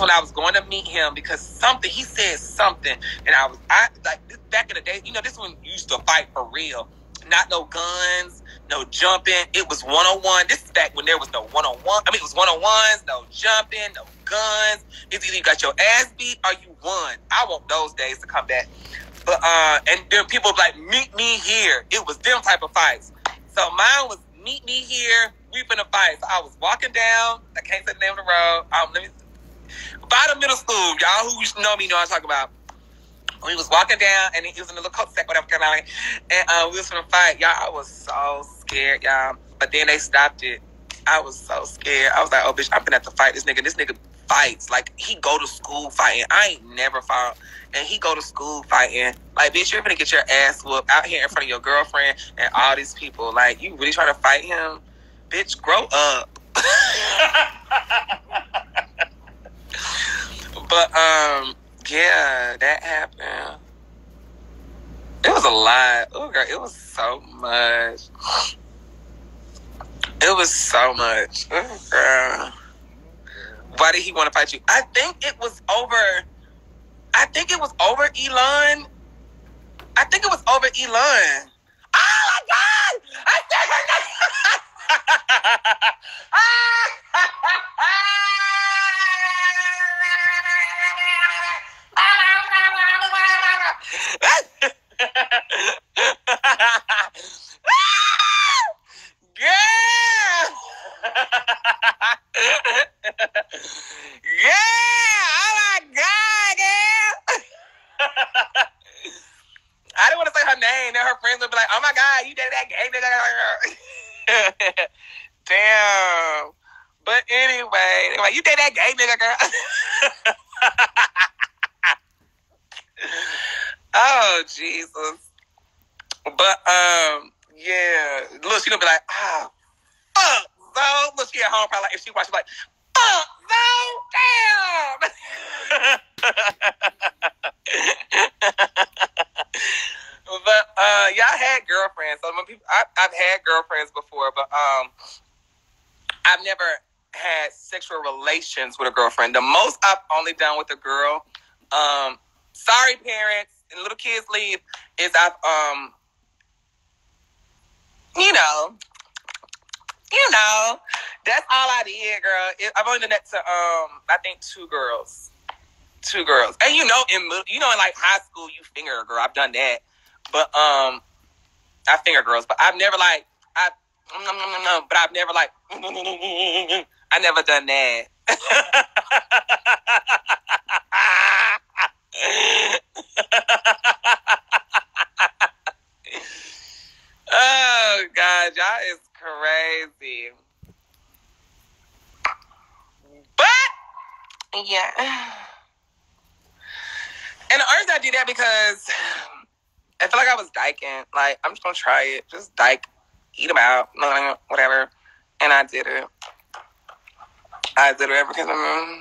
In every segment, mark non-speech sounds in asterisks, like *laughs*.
when I was going to meet him because something he said something, and I was I like back in the day. You know, this one used to fight for real, not no guns, no jumping. It was one on one. This is back when there was no one on one. I mean, it was one on ones, no jumping, no guns. It's either you got your ass beat or you won. I want those days to come back. But uh, and then people like meet me here. It was them type of fights. So mine was meet me here. We finna fight. So I was walking down. I can't say the name of the road. Um, let me. By the middle school, y'all who know me know I'm talking about. We was walking down, and he was in the little coat sack, whatever kind and uh, we was gonna fight. Y'all, I was so scared, y'all. But then they stopped it. I was so scared. I was like, oh, bitch, I'm gonna have to fight this nigga. This nigga fights. Like, he go to school fighting. I ain't never fought. And he go to school fighting. Like, bitch, you're gonna get your ass whooped out here in front of your girlfriend and all these people. Like, you really trying to fight him? Bitch, grow up. *laughs* *laughs* but, um, yeah, that happened. It was a lot. Oh, girl, it was so much. It was so much. Oh, girl. Why did he want to fight you? I think it was over. I think it was over Elon. I think it was over Elon. Oh my God! I said her Damn. But anyway, like, you did that gay nigga, girl. oh, Jesus. But, um, yeah. Look, she gonna be like, ah, fuck, so. Look, she at home probably like, if she watches, like, fuck, so, damn. *laughs* but uh, I had girlfriends. So when people, I, I've had girlfriends before, but um, I've never had sexual relations with a girlfriend. The most I've only done with a girl, um, sorry parents and little kids leave, is I've um, you know, you know, that's all I did, girl. I've only done that to um, I think two girls, two girls, and you know, in you know, in like high school, you finger a girl. I've done that. But um, I finger girls, but I've never like I no no no. But I've never like *laughs* I never done that. *laughs* oh God, y'all is crazy. But yeah. And the urge I do that because I feel like I was dyking. Like, I'm just gonna try it. Just dyke, eat them out, whatever. And I did it. I did it because I'm.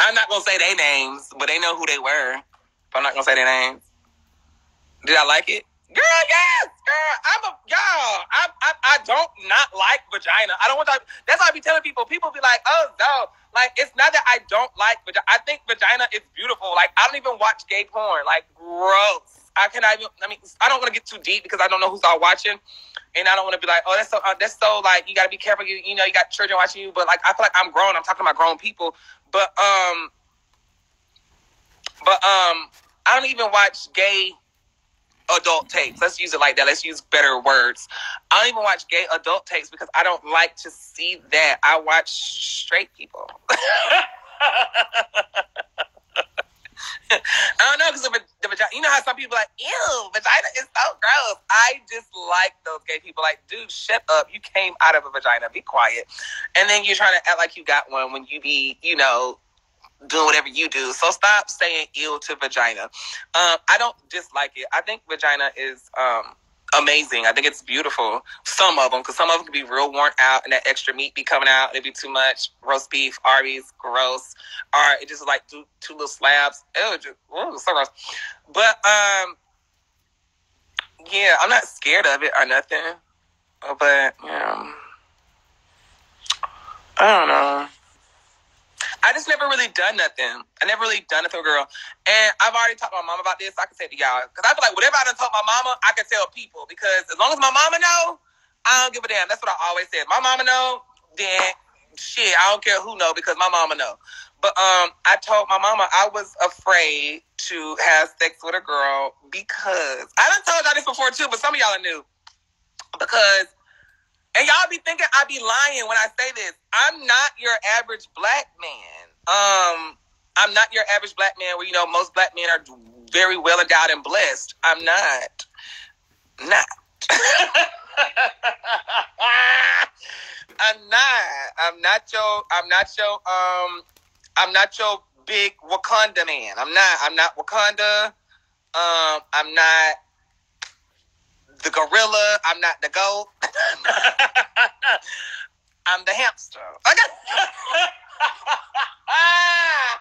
I'm not gonna say their names, but they know who they were. But I'm not gonna say their names. Did I like it? Girl, yes, girl. I'm a y'all. I, I I don't not like vagina. I don't want to. That's why I be telling people. People be like, oh no, like it's not that I don't like vagina. I think vagina is beautiful. Like I don't even watch gay porn. Like gross. I cannot even. I mean, I don't want to get too deep because I don't know who's all watching, and I don't want to be like, oh, that's so. Uh, that's so like you got to be careful. You you know you got children watching you, but like I feel like I'm grown. I'm talking about grown people, but um, but um, I don't even watch gay adult tapes. Let's use it like that. Let's use better words. I don't even watch gay adult tapes because I don't like to see that. I watch straight people. *laughs* I don't know because the, vagina. You know how some people are like, ew, vagina is so gross. I just like those gay people. Like, dude, shut up. You came out of a vagina. Be quiet. And then you're trying to act like you got one when you be, you know, doing whatever you do. So stop saying ill to vagina. Um, I don't dislike it. I think vagina is um, amazing. I think it's beautiful. Some of them, because some of them can be real worn out, and that extra meat be coming out. It'd be too much. Roast beef, Arby's, gross. Or it just like two, two little slabs. Ew, just, ooh, so gross. But um, yeah, I'm not scared of it or nothing. But yeah, I don't know. Just never really done nothing. I never really done a girl. And I've already talked to my mom about this. So I can say to y'all. Because I feel like whatever I done told my mama, I can tell people. Because as long as my mama know, I don't give a damn. That's what I always said. My mama know, then shit, I don't care who know because my mama know. But um, I told my mama I was afraid to have sex with a girl because I done told y'all this before too, but some of y'all knew. Because and y'all be thinking I be lying when I say this. I'm not your average black man. Um, I'm not your average black man where you know most black men are very well endowed and blessed. I'm not. Not. *laughs* I'm not. I'm not your. I'm not your. Um. I'm not your big Wakanda man. I'm not. I'm not Wakanda. Um. I'm not the gorilla. I'm not the goat. *laughs* I'm the hamster. Okay. *laughs* Ah!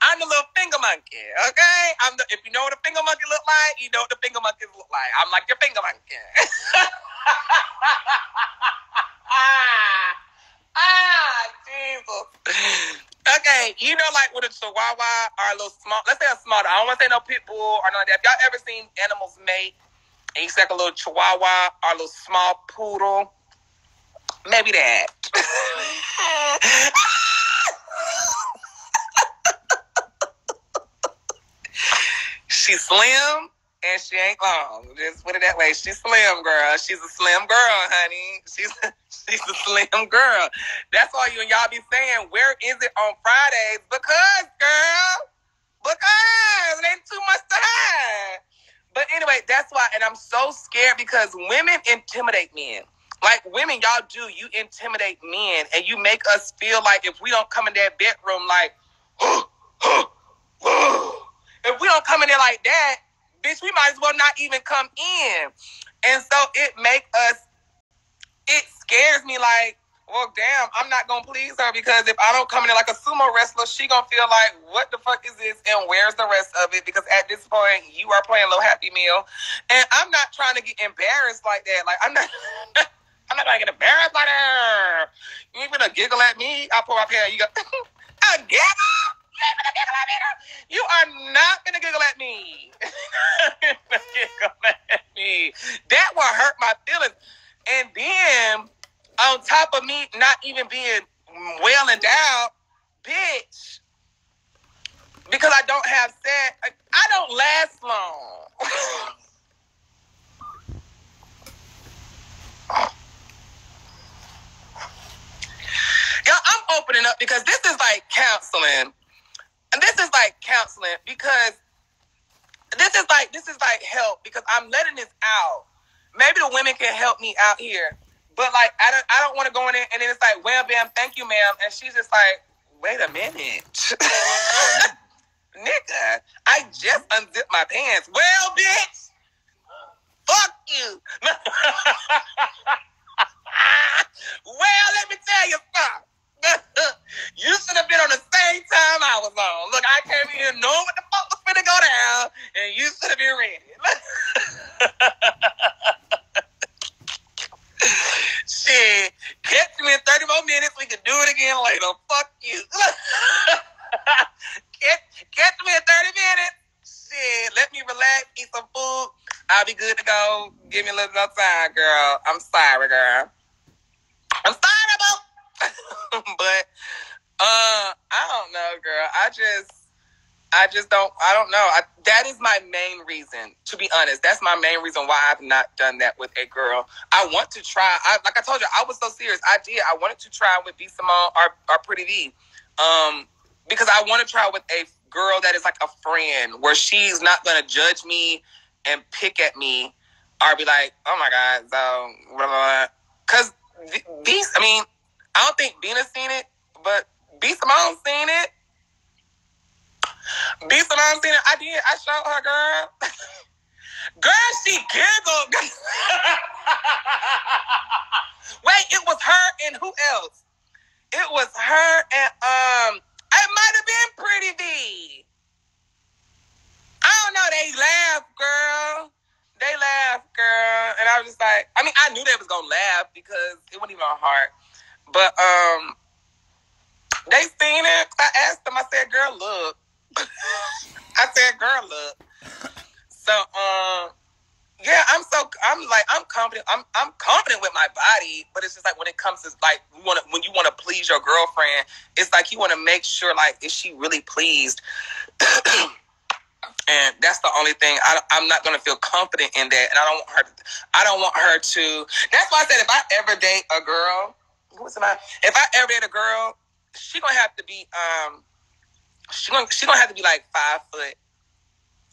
I'm the little finger monkey. Okay. I'm the. If you know what a finger monkey look like, you know what the finger monkeys look like. I'm like your finger monkey. *laughs* ah, Jesus. Okay, you know, like with a chihuahua or a little small, let's say a small, I don't want to say no pit bull or nothing like that. If y'all ever seen animals mate, and you like a little chihuahua or a little small poodle, maybe that. *laughs* She's slim and she ain't long. Just put it that way. She's slim, girl. She's a slim girl, honey. She's *laughs* she's a slim girl. That's why you and y'all be saying, where is it on Fridays? Because, girl, because it ain't too much to hide. But anyway, that's why, and I'm so scared because women intimidate men. Like women, y'all do. You intimidate men, and you make us feel like if we don't come in that bedroom, like, *gasps* *gasps* *gasps* if we don't come in there like that, bitch, we might as well not even come in. And so it make us, it scares me like, well, damn, I'm not gonna please her because if I don't come in like a sumo wrestler, she gonna feel like, what the fuck is this? And where's the rest of it? Because at this point, you are playing little happy meal, and I'm not trying to get embarrassed like that. Like I'm not, *laughs* I'm not gonna get embarrassed like that. You ain't gonna giggle at me? I pull my pants. You go, *laughs* a giggle? You are not gonna giggle at me. *laughs* giggle at me. That will hurt my feelings. And then on top of me not even being well endowed, bitch. Because I don't have sex, I don't last long. *laughs* Y'all, I'm opening up because this is like counseling. Like counseling because this is like this is like help because I'm letting this out. Maybe the women can help me out here. But like I don't I don't want to go in there and then it's like, well, bam, thank you, ma'am. And she's just like, wait a minute. *laughs* Nigga, I just unzipped my pants. Well, bitch, fuck you. *laughs* well, let me tell you something. You should have been on the same time I was on. Look, I came here knowing what the fuck was gonna go down, and you should have been ready. *laughs* Shit, catch me in 30 more minutes. We can do it again later. Fuck you. *laughs* catch, catch me in 30 minutes. Shit, let me relax, eat some food. I'll be good to go. Give me a little more time, girl. I'm sorry, girl. I'm sorry about but uh, I don't know, girl. I just, I just don't. I don't know. I, that is my main reason. To be honest, that's my main reason why I've not done that with a girl. I want to try. I, like I told you, I was so serious. I did. I wanted to try with B Simone or, or Pretty V, um, because I want to try with a girl that is like a friend, where she's not gonna judge me and pick at me, or be like, "Oh my god," so blah blah. blah. Because these, I mean, I don't think Dina's seen it, but B Simone seen it. B Simone seen it. I did. I showed her, girl. *laughs* girl, she giggled. *laughs* Wait, it was her and who else? It was her and um. It might have been Pretty V. I don't know. They laughed, girl. They laughed, girl, and I was just like, I mean, I knew they was gonna laugh because it wasn't even a heart. But um, they seen it. I asked them. I said, "Girl, look." *laughs* I said, "Girl, look." So, um, yeah, I'm so I'm like I'm confident. I'm I'm confident with my body, but it's just like when it comes to like you want when you want to please your girlfriend, it's like you want to make sure like is she really pleased. *clears throat* and that's the only thing I, I'm not gonna feel confident in that, and I don't want her. I don't want her to. That's why I said if I ever date a girl, what's it If I ever date a girl, she gonna have to be um, she gonna she gonna have to be like five foot,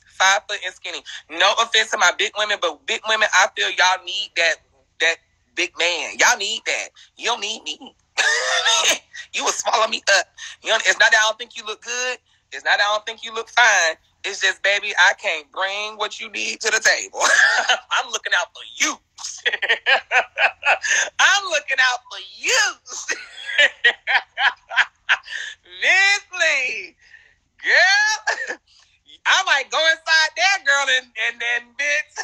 five foot and skinny. No offense to my big women, but big women, I feel y'all need that that big man. Y'all need that. You don't need me. *laughs* you will swallow me up. You know, it's not that I don't think you look good. It's not that I don't think you look fine. It's just, baby, I can't bring what you need to the table. *laughs* I'm looking out for you. *laughs* I'm looking out for you. *laughs* Vince girl, I might go inside that girl and, and then, bitch,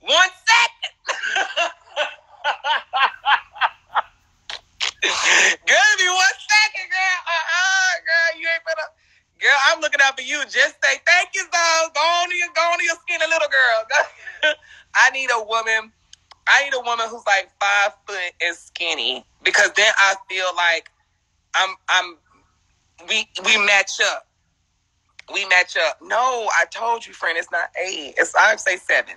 one second. *laughs* girl, be one second, girl. Uh-uh, girl, you ain't gonna Girl, I'm looking out for you. Just say thank you, though. Go on to your, go on to your skin, a little girl. I need a woman. I need a woman who's like five foot and skinny because then I feel like I'm I'm we we match up. We match up. No, I told you, friend, it's not eight. It's I would say seven.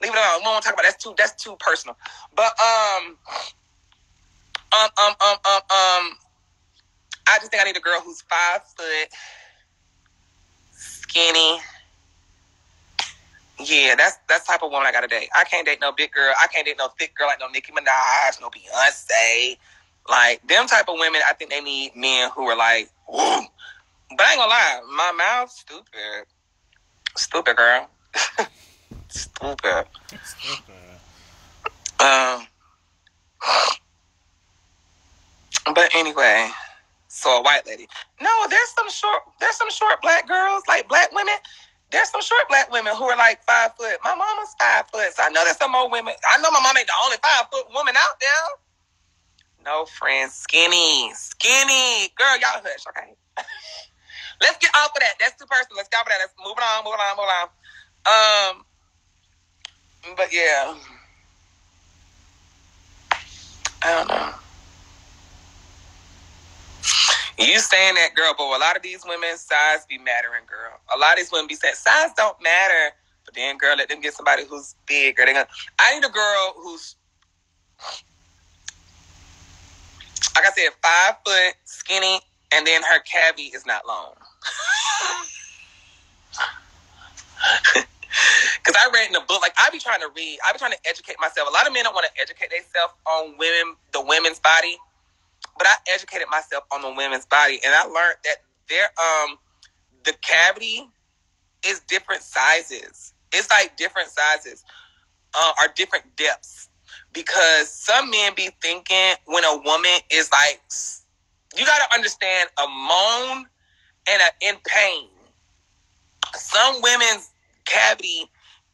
Leave it alone. We won't talk about that. that's too that's too personal. But um um um um um um I just think I need a girl who's five foot skinny. Yeah, that's that's type of woman I gotta date. I can't date no big girl. I can't date no thick girl like no Nicki Minaj, no Beyonce. Like them type of women, I think they need men who are like, Whoa. but I ain't gonna lie, my mouth stupid, stupid girl, *laughs* stupid. Stupid. Um. But anyway, so a white lady. No, there's some short. There's some short black girls, like black women. There's some short black women who are like five foot. My mama's five foot. So I know there's some more women. I know my mom ain't the only five foot woman out there. No friends, skinny, skinny girl. Y'all hush, okay? *laughs* Let's get off of that. That's too personal. Let's get off of that. Let's move on, move on, move on. Um, but yeah, I don't know. You saying that, girl, but a lot of these women, size be mattering, girl. A lot of these women be saying size don't matter. But then, girl, let them get somebody who's bigger. They gonna, I need a girl who's, like I said, five foot, skinny, and then her cavity is not long. *laughs* Because I read in the book, like I be trying to read, I be trying to educate myself. A lot of men don't want to educate themselves on women, the women's body but I educated myself on the women's body, and I learned that there, um, the cavity is different sizes. It's like different sizes, uh, are different depths. Because some men be thinking when a woman is like, you got to understand a moan and a in pain. Some women's cavity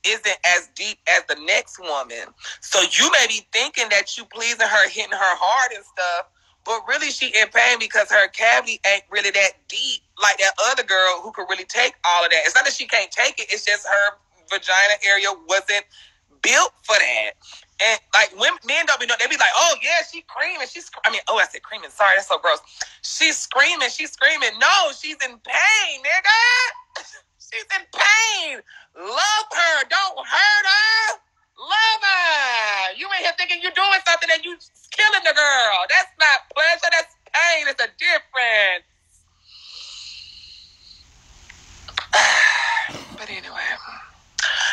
isn't as deep as the next woman. So you may be thinking that you pleasing her, hitting her hard and stuff, but really, she in pain because her cavity ain't really that deep like that other girl who could really take all of that. It's not that she can't take it; it's just her vagina area wasn't built for that. And like women, men don't be know. They be like, "Oh yeah, she screaming. She's I mean, oh, I said creaming. Sorry, that's so gross. She's screaming. She's screaming. No, she's in pain, nigga. *laughs* she's in pain. Love her. Don't hurt her. Love her. You ain't here thinking you're doing something and you killing the girl. That's not pleasure. That's pain. It's a difference. *sighs* but anyway.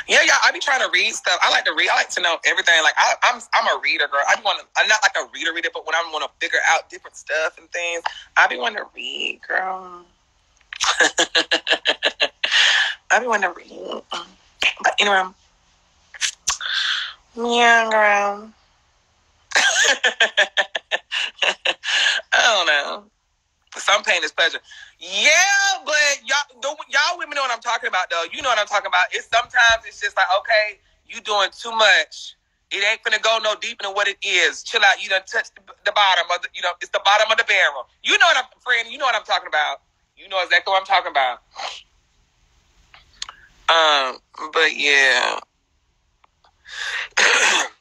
Yeah, yeah. I be trying to read stuff. I like to read. I like to know everything. Like I, am I'm, I'm a reader, girl. I want to. I'm not like a reader, reader, but when I want to figure out different stuff and things, I be wanting to read, girl. *laughs* I be wanting to read. But anyway, yeah, girl. *laughs* I don't know. Some pain is pleasure. Yeah, but y'all, y'all women know what I'm talking about, though. You know what I'm talking about. It's sometimes it's just like, okay, you doing too much. It ain't gonna go no deeper than what it is. Chill out. You done touched the, the bottom of the, you know, it's the bottom of the barrel. You know what I'm, friend. You know what I'm talking about. You know exactly what I'm talking about. Um, but yeah. *coughs*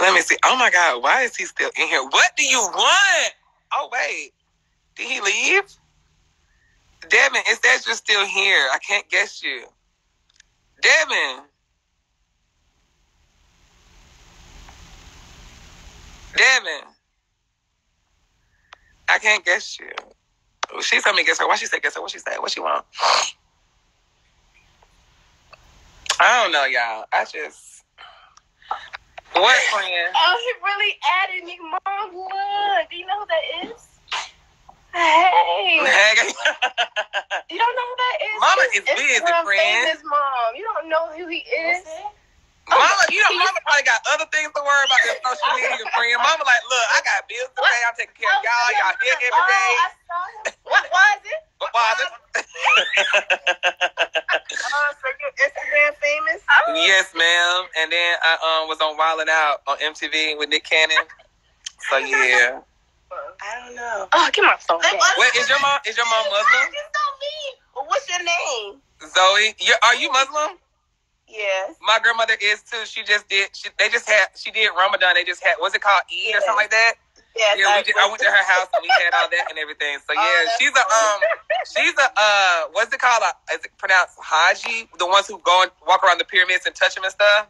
Let me see. Oh my God, why is he still in here? What do you want? Oh wait, did he leave? Devin, is that you're still here. I can't guess you. Devin. Devin. I can't guess you. She told me guess her. What she said guess her? What she said? What she want? I don't know, y'all. I just what friend? Oh, he really added me, mom. Look, do you know who that is? Hey. *laughs* you don't know who that is? Mama is busy, friend. Famous mom. You don't know who he is? Oh. Mama, you know, Mama probably got other things to worry about than social media, friend. Mama like, look, I got bills to pay. I'm taking care of oh, y'all. Y'all here every oh, day. What was it? What was? Oh, so you Instagram famous? Yes, ma'am. And then I um was on Wildin' Out on MTV with Nick Cannon. So yeah. I don't know. Oh, get my phone. Wait, is your mom is your mom Muslim? Just know me. Well, what's your name? Zoe. you are you Muslim? Yes. My grandmother is too. She just did. She, they just had. She did Ramadan. They just had. What's it called? Eid yes. or something like that. Yes, yeah, we did, I went to her house and we had all that and everything. So oh, yeah, oh, she's a um, she's a uh, what's it called? Uh, is it pronounced Haji? The ones who go and walk around the pyramids and touch them and stuff.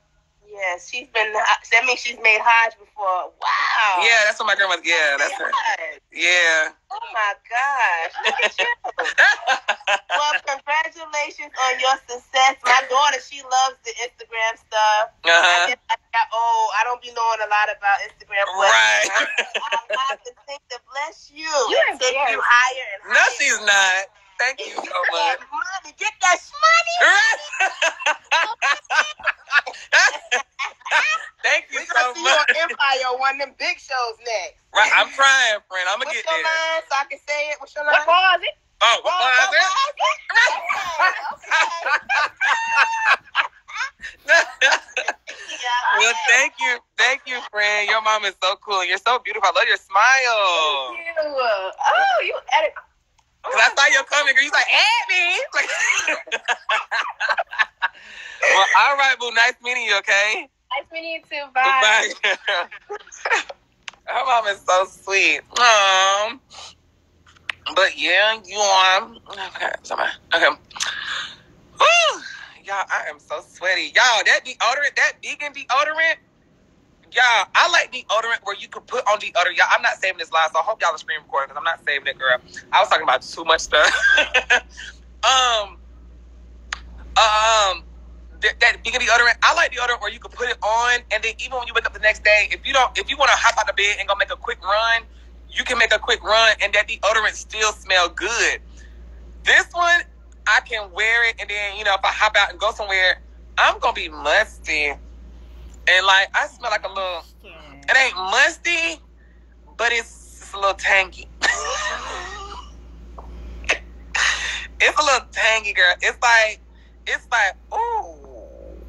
Yes, she's been. That means she's made Hajj before. Wow. Yeah, that's what my grandmother. Yeah, that's her. Yeah. Oh my gosh! Look at you. *laughs* well, congratulations on your success. My daughter, she loves the Instagram stuff. Uh-huh. I, got, oh, I don't be knowing a lot about Instagram. Right. I'm about to think to bless you. You and take you higher and higher. No, she's not. Thank you so much. Money, get that money. *laughs* *laughs* Thank you we so gonna see much. you on Empire, one of them big shows next. Right, I'm trying, friend. I'm gonna What's get your there. line so I can say it? What's your line? What was it? Oh, what Oh, was it? Yeah. well, thank you, thank you, friend. Your mom is so cool. You're so beautiful. I love your smile. Thank you. Oh, you added. Cause I saw you coming, girl. You like, add me. *laughs* Like, *laughs* well, all right, boo. Nice meeting you. Okay. Nice meeting you too. Bye. Bye. *laughs* Her mom is so sweet. Um, but yeah, you on? Okay, sorry. Okay. Whew. Y'all, I am so sweaty. Y'all, that deodorant, that vegan deodorant. Y'all, I like deodorant where you could put on deodorant. Y'all, I'm not saving this live, so I hope y'all are screen recording because I'm not saving it, girl. I was talking about too much stuff. *laughs* um, um, that, that vegan deodorant. I like deodorant where you can put it on, and then even when you wake up the next day, if you don't, if you want to hop out of bed and go make a quick run, you can make a quick run, and that deodorant still smell good. This one, I can wear it, and then you know, if I hop out and go somewhere, I'm gonna be musty, and like I smell like a little. It ain't musty, but it's, it's a little tangy. *laughs* it's a little tangy, girl. It's like it's like, ooh,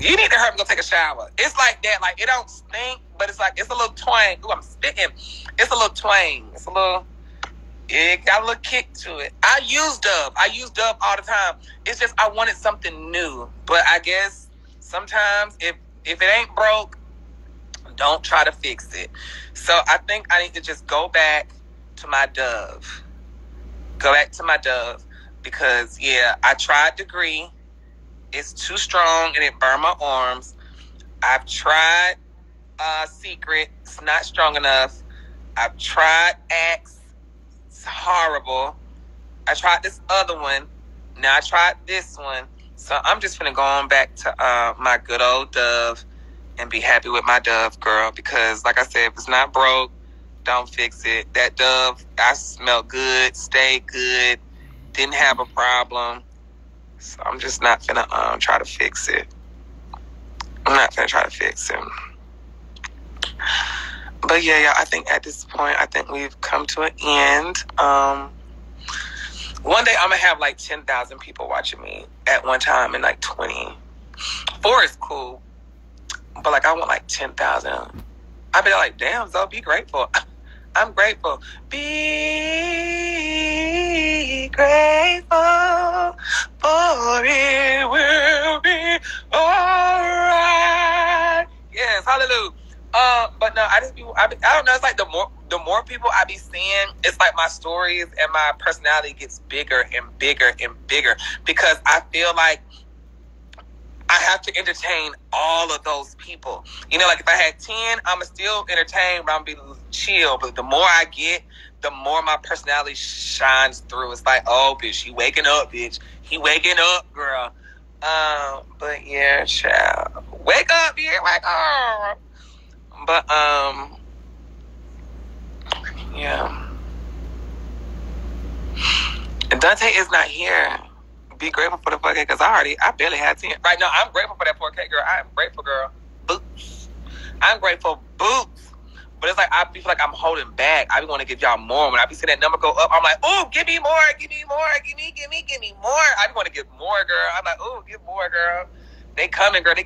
you need to hurry and go take a shower. It's like that. Like it don't stink, but it's like it's a little twang. Ooh, I'm spitting. It's a little twang. It's a little. It got a little kick to it. I use Dove. I use Dove all the time. It's just I wanted something new. But I guess sometimes if if it ain't broke, don't try to fix it. So I think I need to just go back to my Dove. Go back to my Dove because yeah, I tried Degree. It's too strong and it burned my arms. I've tried uh, Secret. It's not strong enough. I've tried Axe. It's horrible. I tried this other one. Now I tried this one. So I'm just gonna go on back to uh, my good old Dove and be happy with my Dove girl because, like I said, if it's not broke, don't fix it. That Dove, I smell good, stay good, didn't have a problem. So I'm just not gonna um, try to fix it. I'm not gonna try to fix him. But yeah, yeah, I think at this point, I think we've come to an end. Um, one day I'm gonna have like ten thousand people watching me at one time, and like twenty. Four is cool, but like I want like ten thousand. I'd be like, damn, so be grateful. *laughs* I'm grateful. Be grateful, for it will be alright. Yes, hallelujah. Um, but no, I just be, I, be, I don't know. It's like the more the more people I be seeing, it's like my stories and my personality gets bigger and bigger and bigger because I feel like I have to entertain all of those people. You know, like if I had 10, I'ma still entertained, but I'm be chill. But the more I get, the more my personality shines through. It's like, oh, bitch, he waking up, bitch. He waking up, girl. Um, but yeah, child. Wake up, yeah, wake up. But, um, yeah. Dante is not here be grateful for the 4K because I already, I barely had 10. Right now, I'm grateful for that 4K, girl. I am grateful, girl. Boots. I'm grateful, boots. But it's like, I feel like I'm holding back. I be want to give y'all more. When I be seeing that number go up, I'm like, oh, give me more, give me more, give me, give me, give me more. I want to give more, girl. I'm like, oh, give more, girl. They coming, girl. They